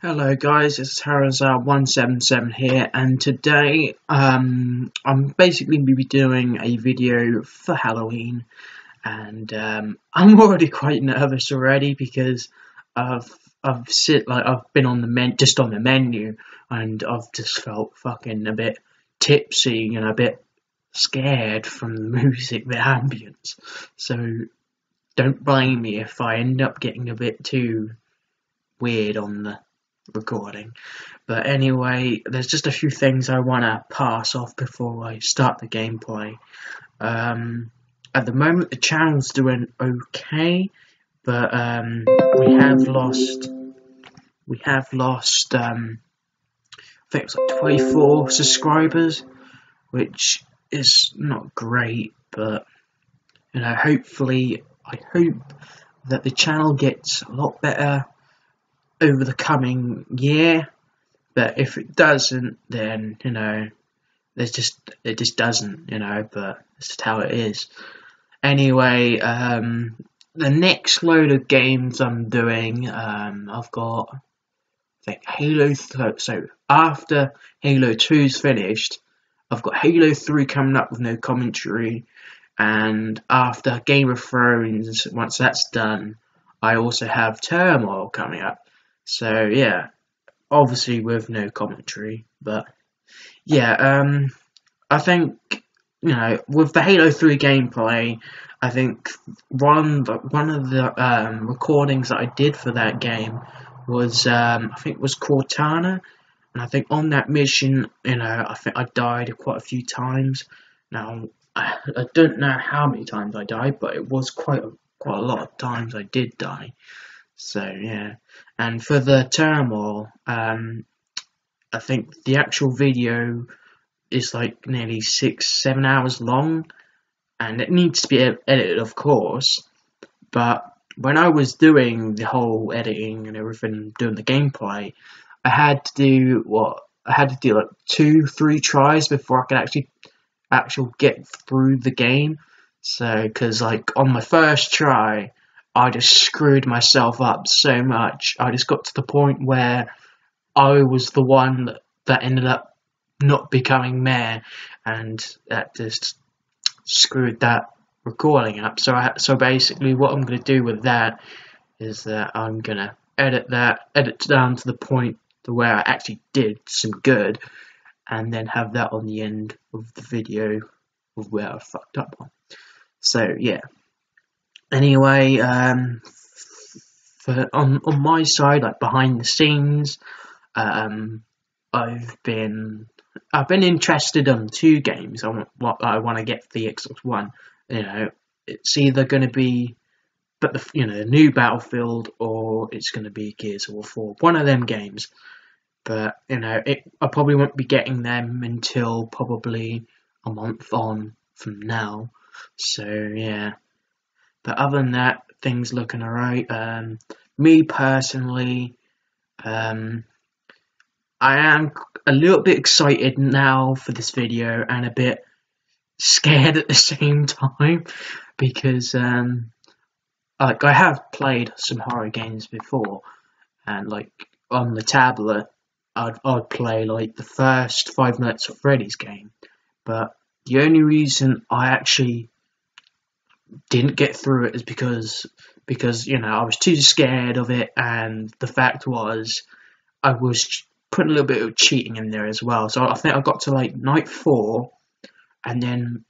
Hello guys, it's Harrizar177 here and today um, I'm basically going to be doing a video for Halloween and um, I'm already quite nervous already because I've I've sit like I've been on the men just on the menu and I've just felt fucking a bit tipsy and a bit scared from the music, the ambience. So don't blame me if I end up getting a bit too weird on the recording. But anyway, there's just a few things I want to pass off before I start the gameplay. Um, at the moment, the channel's doing okay, but um, we have lost. We have lost. Um, I think it was like 24 subscribers, which is not great, but you know, hopefully, I hope that the channel gets a lot better over the coming year. But if it doesn't, then you know, there's just it just doesn't, you know. But it's just how it is. Anyway, um, the next load of games I'm doing, um, I've got I think Halo. Th- so after Halo 2's finished, I've got Halo 3 coming up with no commentary, and after Game of Thrones, once that's done, I also have Turmoil coming up. So yeah, obviously with no commentary, but yeah, um, I think you know with the Halo Three gameplay, I think one one of the um, recordings that I did for that game was um, I think it was Cortana, and I think on that mission, you know, I think I died quite a few times. Now I, I don't know how many times I died, but it was quite a, quite a lot of times I did die. So yeah, and for the turmoil, um, I think the actual video is like nearly six, seven hours long, and it needs to be edited, of course. But when I was doing the whole editing and everything, doing the gameplay, I had to do what I had to do like two, three tries before I could actually actually get through the game. So, because like on my first try, I just screwed myself up so much. I just got to the point where I was the one that, ended up not becoming mayor, and that just screwed that recording up. So I, so basically, what I'm going to do with that is that I'm going to edit that, edit down to the point to where I actually did some good, and then have that on the end of the video of where I fucked up on. So yeah, anyway, um, for, on on my side, like behind the scenes, um, I've been I've been interested in two games. I want what I want to get for the Xbox One. You know, it's either going to be, but the you know, new Battlefield or it's going to be Gears of War Four. One of them games. But you know, it, I probably won't be getting them until probably a month on from now. So yeah, but other than that, things looking alright. Um, me personally, um, I am a little bit excited now for this video and a bit scared at the same time because um, like I have played some horror games before and like on the tablet I'd, I'd play like the first five minutes of Freddy's game but the only reason I actually didn't get through it is because because you know I was too scared of it, and the fact was I was putting a little bit of cheating in there as well. So I think I got to like night four, and then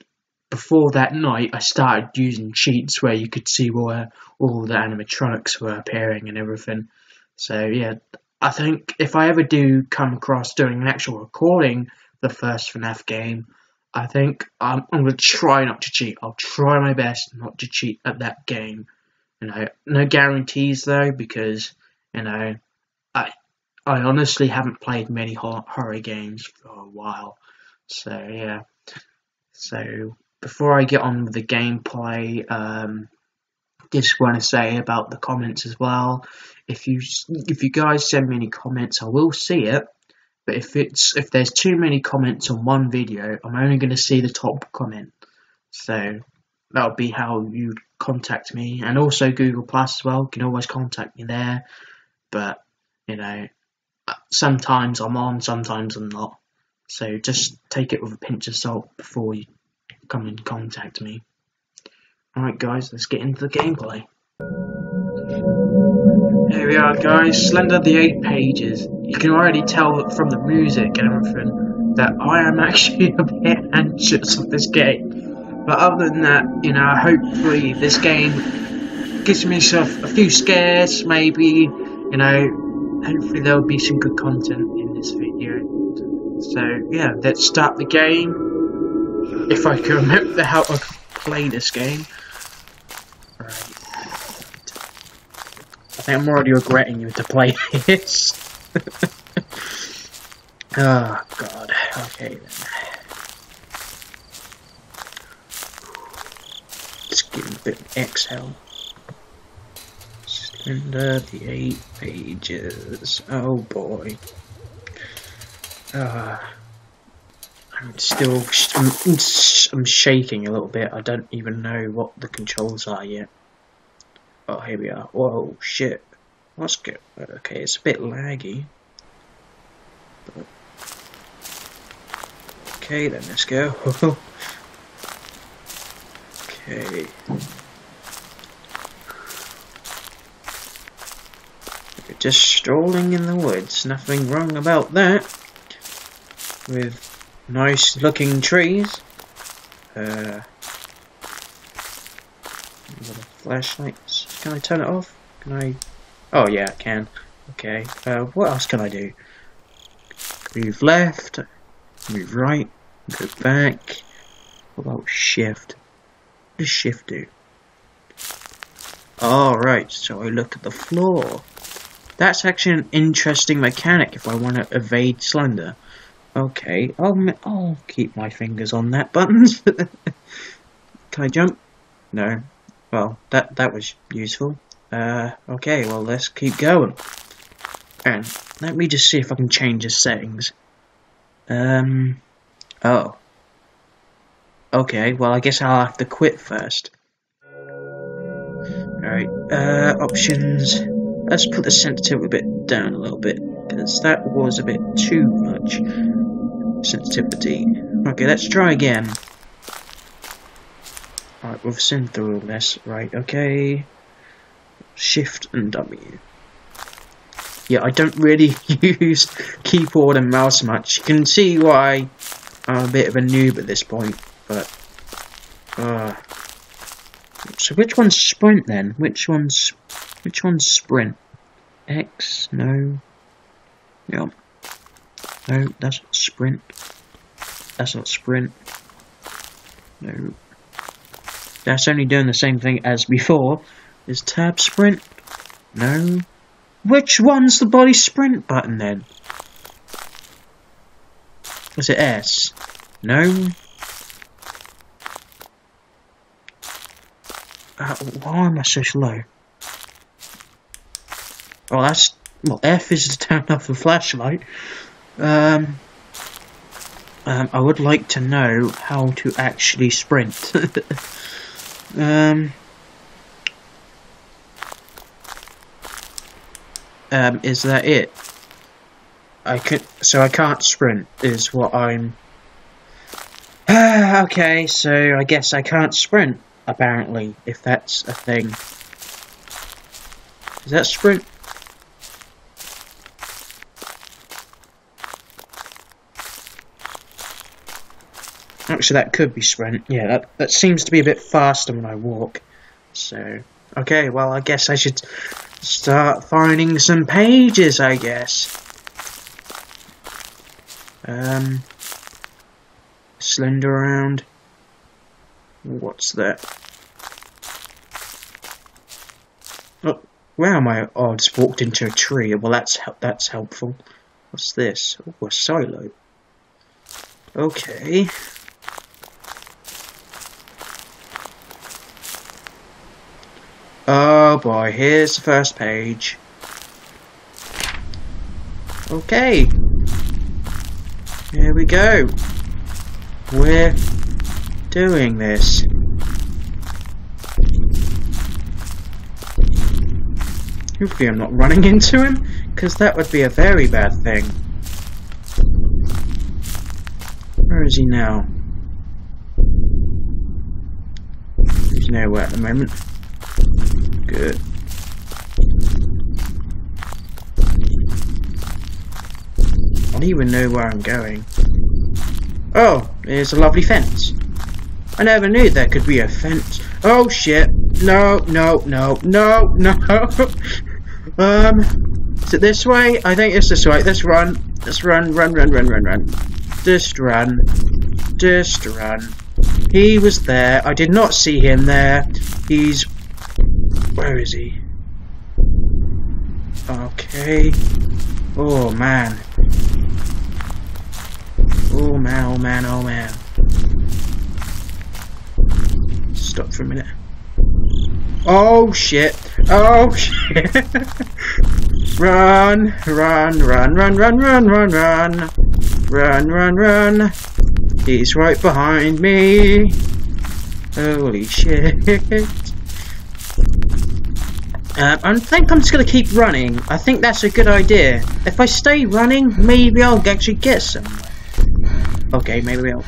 before that night I started using cheats where you could see where all the animatronics were appearing and everything. So yeah, I think if I ever do come across doing an actual recording the first FNAF game, I think I'm, going to try not to cheat. I'll try my best not to cheat at that game. You know, no guarantees though, because you know, I I honestly haven't played many horror games for a while. So yeah. So before I get on with the gameplay, um, just want to say about the comments as well. If you if you guys send me any comments, I will see it. But if it's if there's too many comments on one video, I'm only going to see the top comment. So that'll be how you contact me, and also Google Plus as well. You can always contact me there. But you know, uh, sometimes I'm on, sometimes I'm not. So just take it with a pinch of salt before you come and contact me. Alright guys, let's get into the gameplay. Here we are guys, Slender the 8 pages. You can already tell from the music and everything that I am actually a bit anxious of this game. But other than that, you know, hopefully this game gives me some a few scares, maybe, you know, hopefully there'll be some good content in this video. So yeah, let's start the game. If I can remember how to play this game. Right. I think I'm already regretting you to play this. oh god. Okay then. Let's give a bit of exhale. Slender the eight pages. Oh boy. Uh, I'm still, I'm, I'm shaking a little bit. I don't even know what the controls are yet. Oh, here we are. Whoa, shit. Let's good? Okay, it's a bit laggy. But... Okay, then let's go. okay. We're just strolling in the woods. Nothing wrong about that with nice looking trees. Uh, flashlights. Can I turn it off? Can I? Oh yeah, I can. Okay. Uh, what else can I do? Move left. Move right. Go back. What about shift? What does shift do? Alright, so I look at the floor. That's actually an interesting mechanic if I want to evade Slender. Okay, I'll, I'll keep my fingers on that button. Can I jump? No. Well, that, that was useful. Uh, okay, well, let's keep going. And let me just see if I can change the settings. Um, oh. Okay, well, I guess I'll have to quit first. Alright, uh, options. Let's put the sensitivity a bit down a little bit, because that was a bit too much sensitivity. Okay, let's try again. Alright, we've seen through all this. Right, okay. Shift and W. Yeah, I don't really use keyboard and mouse much. You can see why I'm a bit of a noob at this point, but... Uh, so which one's sprint then? Which one's... Which one's sprint? X? No. Yeah. No, that's not sprint. That's not sprint. No. That's only doing the same thing as before. Is tab sprint? No. Which one's the body sprint button then? Is it S? No. Uh, why am I so slow? Oh, that's... Well, F is to turn off the flashlight. Um, um, I would like to know how to actually sprint. um, um, is that it? I could, so I can't sprint, is what I'm... okay, so I guess I can't sprint, apparently, if that's a thing. Is that sprint? Actually, that could be sprint. Yeah, that, that seems to be a bit faster when I walk. So, okay, well, I guess I should start finding some pages, I guess. Um, slender around. What's that? Oh, where am I? Oh, I just walked into a tree. Well, that's that's helpful. What's this? Oh, a silo. Okay. Oh boy, here's the first page. Okay. Here we go. We're doing this. Hopefully I'm not running into him, because that would be a very bad thing. Where is he now? He's nowhere at the moment. Good. I don't even know where I'm going. Oh, there's a lovely fence. I never knew there could be a fence. Oh shit. No, no, no, no, no. um, is it this way? I think it's this way. Let's run. Let's run, run, run, run, run, run. Just run. Just run. He was there. I did not see him there. He's... Where is he? Okay. Oh, man. Oh, man, oh, man, oh, man. Stop for a minute. Oh, shit. Oh, shit. run, run, run, run, run, run, run, run. Run, run, run. He's right behind me. Holy shit. Uh, I think I'm just going to keep running. I think that's a good idea. If I stay running, maybe I'll actually get some. Okay, maybe I'll...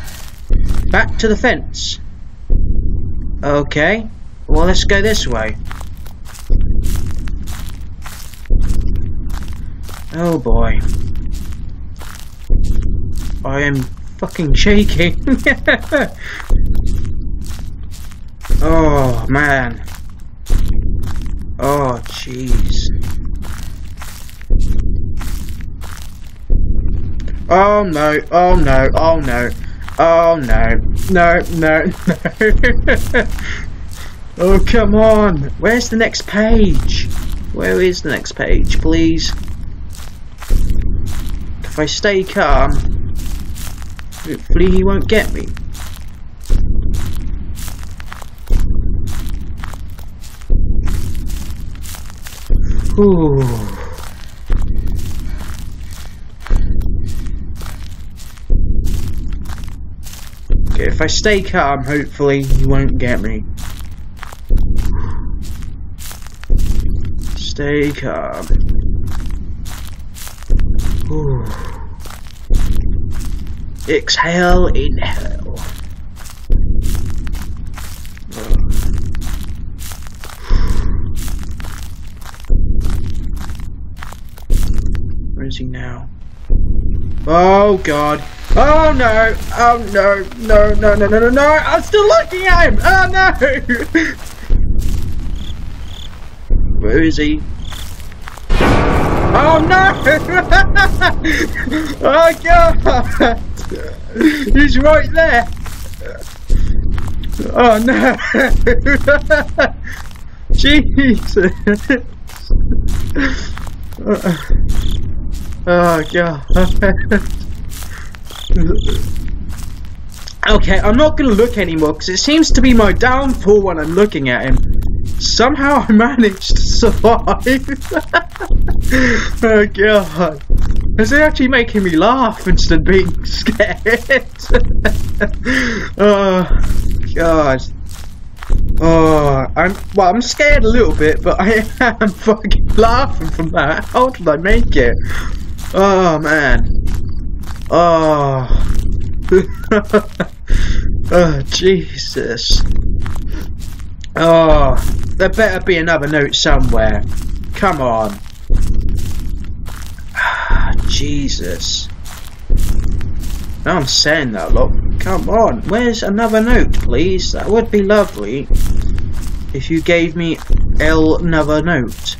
Back to the fence. Okay. Well, let's go this way. Oh boy. I am fucking shaking. oh, man. Oh, jeez. Oh no, oh no, oh no, oh no, no, no, no. oh, come on. Where's the next page? Where is the next page, please? If I stay calm, Hopefully he won't get me. Okay, if I stay calm, hopefully he won't get me. Stay calm. Ooh. Exhale, inhale. Now? Oh god. Oh no! Oh no! No, no, no, no, no, no! I'm still looking at him! Oh no! Where is he? Oh no! oh god! He's right there. Oh no! Jesus! Uh, oh god! okay, I'm not gonna look anymore because it seems to be my downfall when I'm looking at him. Somehow I managed to survive. oh god. Is it actually making me laugh instead of being scared? oh, God. Oh, I'm, well, I'm scared a little bit, but I am fucking laughing from that. How did I make it? Oh, man. Oh. oh, Jesus. Oh, there better be another note somewhere. Come on. Ah, Jesus. Now I'm saying that, look. Come on, where's another note, please? That would be lovely. If you gave me another note.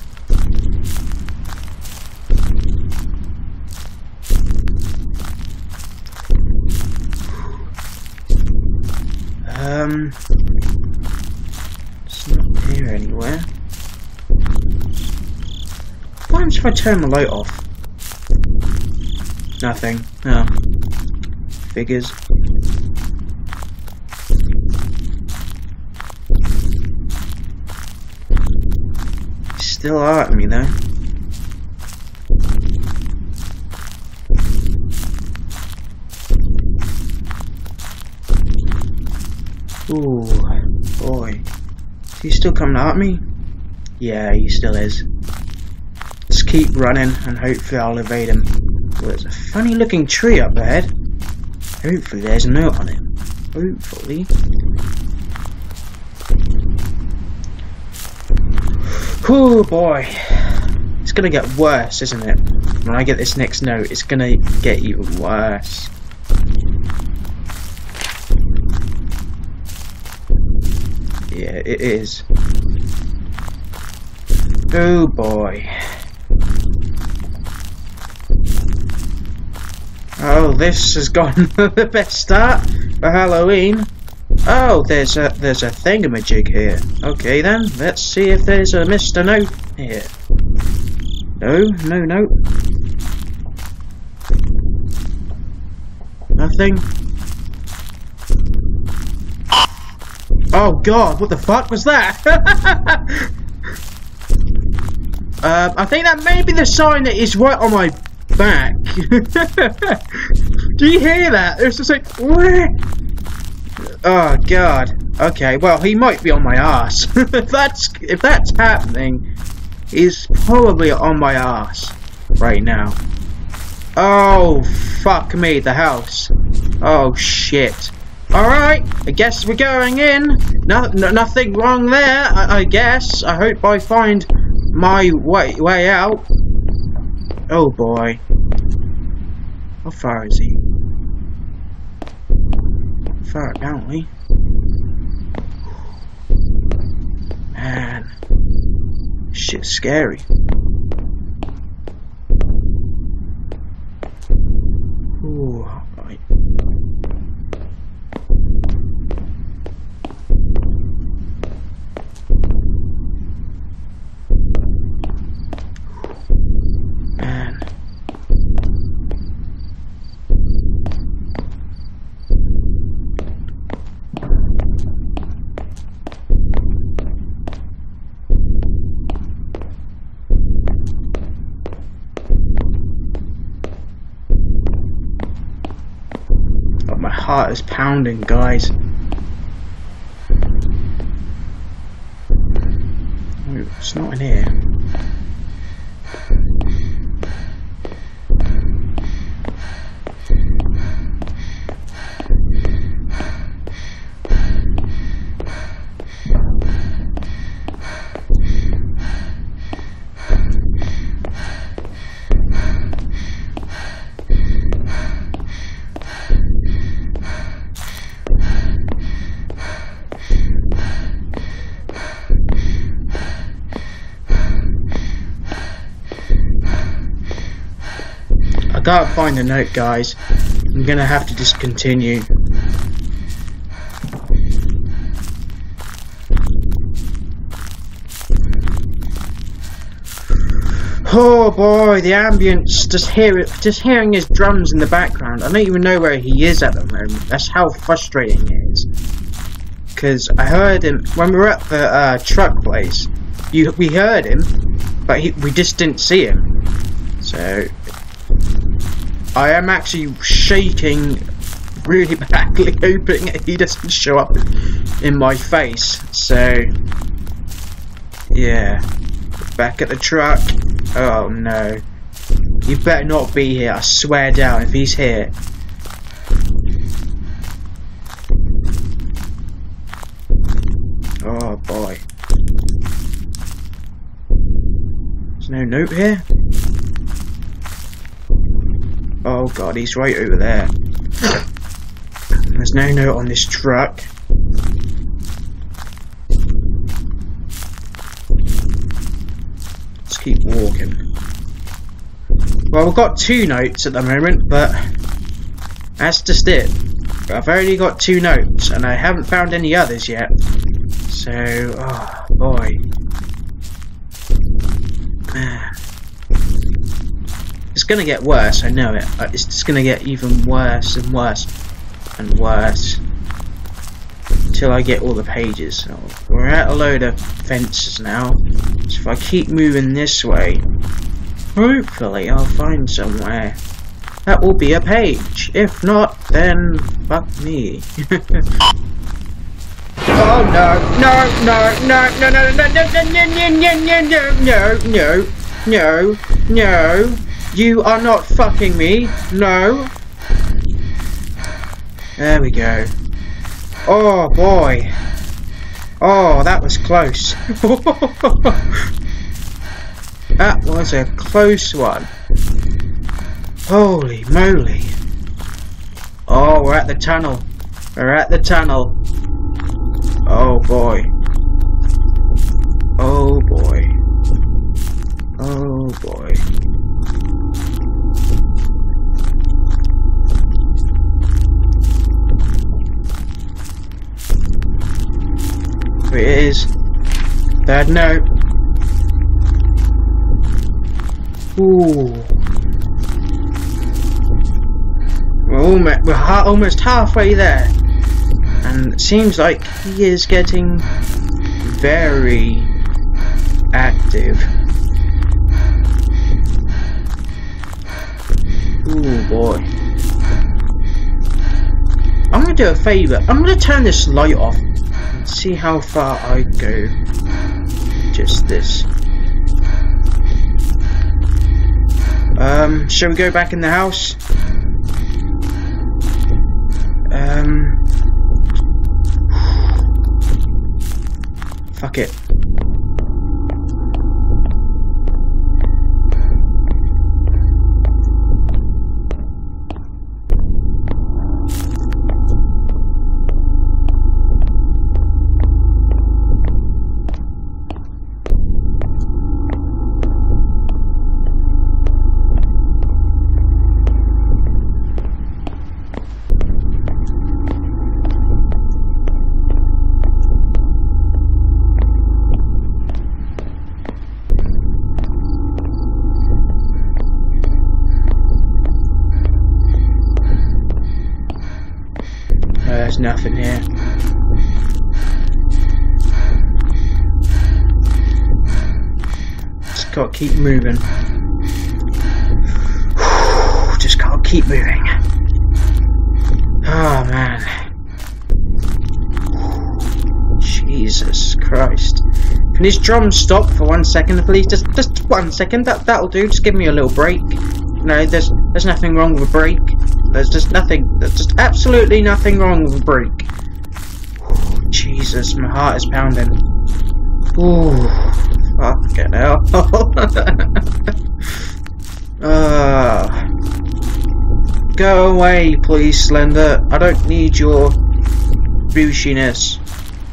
Um, it's not here anywhere. Why don't I turn the light off? Nothing. Oh. Figures. Still are at me though. Ooh, boy. Is he still coming at me? Yeah, he still is. Let's keep running and hopefully I'll evade him. Well, there's a funny looking tree up ahead. Hopefully there's a note on it. Hopefully. Oh boy. It's gonna get worse, isn't it? When I get this next note, it's gonna get even worse. Yeah, it is. Oh boy. Oh, this has gotten the best start for Halloween. Oh, there's a there's a thingamajig here. Okay then, let's see if there's a Mr. Note here. No, no, no. Nothing. Oh god, what the fuck was that? uh, I think that may be the sign that is right on my back. Do you hear that? It's just like, Wah! oh god. Okay, well he might be on my ass. if that's if that's happening, he's probably on my ass right now. Oh fuck me, the house. Oh shit. Alright, I guess we're going in. No, no, nothing wrong there, I, I guess. I hope I find my way, way out. Oh boy. How far is he? Far apparently. Man. Shit's scary. Ooh, right. Man. Oh, my heart is pounding, guys. It's not in here. Can't find the note, guys. I'm gonna have to discontinue. Oh boy, the ambience, just hear it, just hearing his drums in the background. I don't even know where he is at the moment. That's how frustrating it is. Because I heard him when we were at the uh, truck place. You, we heard him, but he, we just didn't see him. So I am actually shaking really badly, hoping he doesn't show up in my face. So, yeah. Back at the truck. Oh no. You better not be here, I swear down if he's here. Oh boy. There's no note here? Oh god, he's right over there. There's no note on this truck. Let's keep walking. Well, we've got two notes at the moment, but that's just it. I've only got two notes, and I haven't found any others yet. So, oh boy. Man. It's gonna get worse, I know it. Uh, It's just gonna get even worse and worse and worse. Until I get all the pages. So we're at a load of fences now. So if I keep moving this way, hopefully I'll find somewhere. That will be a page. If not, then fuck me. Oh no, no, no, no, no, no, no, no, no, no, no, no, no, no, no, no. no, no. You are not fucking me. No. There we go. Oh boy. Oh, that was close. that was a close one. Holy moly. Oh, we're at the tunnel. We're at the tunnel. Oh boy. Oh boy. Oh boy. It is. Bad note. Ooh. We're almost, we're ha almost halfway there. And it seems like he is getting very active. Ooh boy. I'm gonna do a favour. I'm gonna turn this light off see how far I go. Just this. Um, shall we go back in the house? Um, fuck it. Nothing here. Just gotta keep moving. Just gotta keep moving. Oh man. Jesus Christ. Can these drums stop for one second, please? Just just one second. That that'll do. Just give me a little break. Know, there's there's nothing wrong with a break. There's just nothing. There's just absolutely nothing wrong with a break. Jesus, my heart is pounding. Ooh, fucking hell. uh, go away, please, Slender. I don't need your booshiness.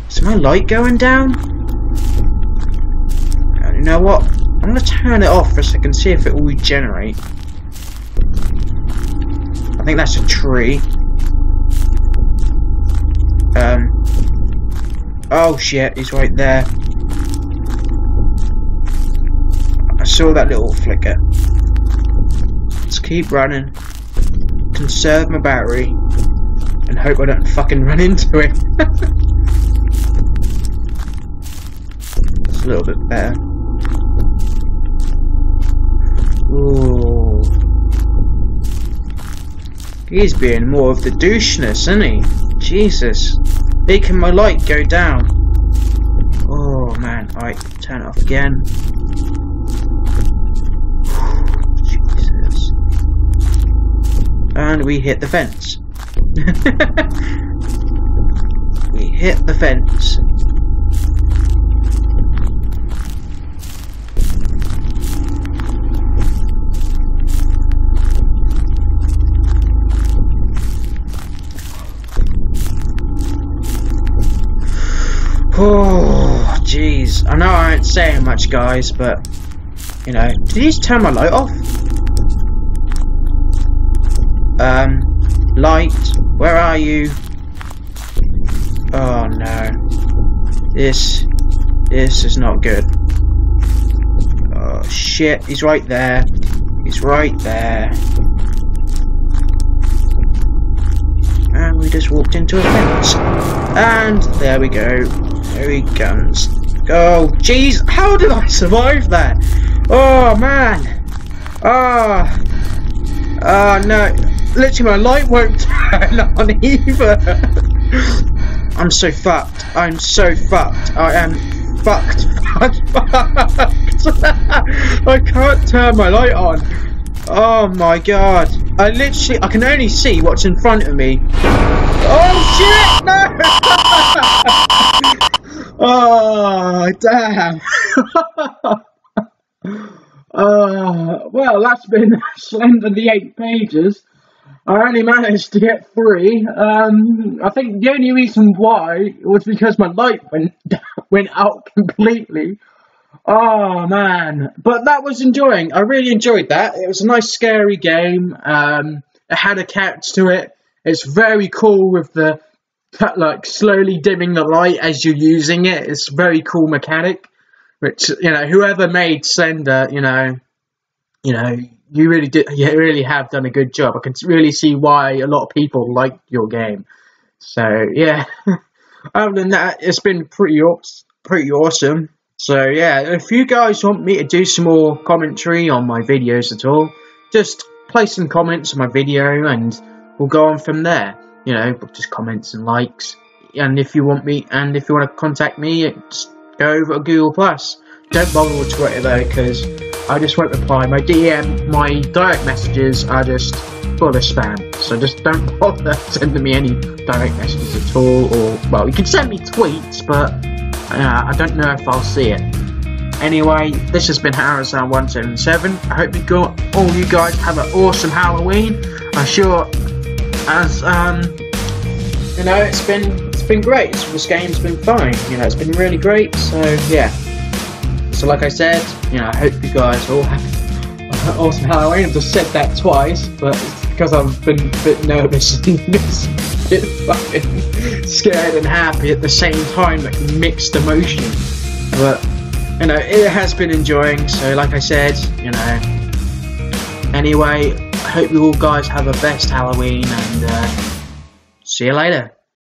Is my light going down? Uh, You know what? I'm gonna turn it off for a second, see if it will regenerate. I think that's a tree. Um. Oh shit, he's right there. I saw that little flicker. Let's keep running. Conserve my battery. And hope I don't fucking run into it. it's a little bit better. Ooh. He's being more of the doucheness, isn't he? Jesus. Making my light go down. Oh man, alright, turn it off again. Jesus. And we hit the fence. we hit the fence. Oh, jeez. I know I ain't saying much, guys, but, you know, did you just turn my light off? Um, light, where are you? Oh, no. This, this is not good. Oh, shit, he's right there. He's right there. And we just walked into a fence. And there we go. There he comes. Oh, jeez, how did I survive that? Oh, man. Oh. Oh, no. Literally, my light won't turn on either. I'm so fucked. I'm so fucked. I am fucked. Fucked. Fucked. I can't turn my light on. Oh my god. I literally, I can only see what's in front of me. Oh shit, no! oh, damn. uh, well, that's been Slender the 8 pages. I only managed to get three. Um, I think the only reason why was because my light went went out completely. Oh man, but that was enjoying. I really enjoyed that. It was a nice, scary game. Um, it had a catch to it. It's very cool with the like slowly dimming the light as you're using it. It's very cool mechanic. Which you know, whoever made Slender, you know, you know, you really did, you really have done a good job. I can really see why a lot of people like your game. So yeah, other than that, it's been pretty pretty awesome. So yeah, if you guys want me to do some more commentary on my videos at all, just place some comments on my video and we'll go on from there. You know, just comments and likes. And if you want me, and if you want to contact me, just go over to Google Plus. Don't bother with Twitter though, because I just won't reply. My DM, my direct messages are just full of spam. So just don't bother sending me any direct messages at all. Or well, you can send me tweets, but uh, I don't know if I'll see it. Anyway, this has been Harrizar177. I hope you got all you guys have an awesome Halloween. I'm sure as um you know it's been it's been great. This game's been fine. You know, it's been really great. So yeah. So like I said, you know, I hope you guys all have awesome Halloween. I've just said that twice, but it's because I've been a bit nervous and a bit fucking scared and happy at the same time, like mixed emotion. But you know, it has been enjoying. So like I said, you know. Anyway, hope you all guys have a best Halloween and uh, see you later.